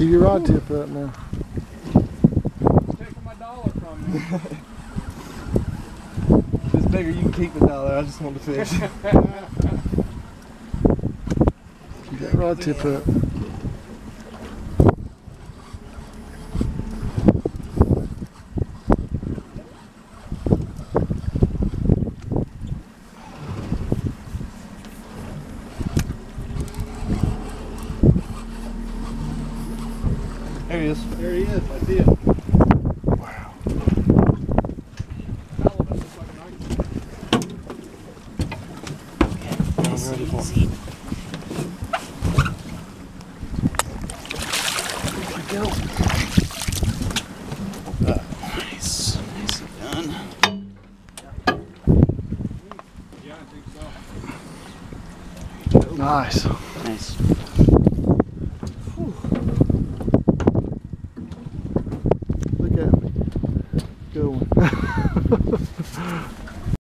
your rod tip up now. Taking my dollar from me. If it's bigger, you can keep the dollar. I just want to fish. Keep that rod tip up. There he is. There he is. I see it. Wow. Halibut looks like an ice. I'm ready for it. There you go. Nice. Nicely done. Yeah, I think so. Nice. Nice. Look going.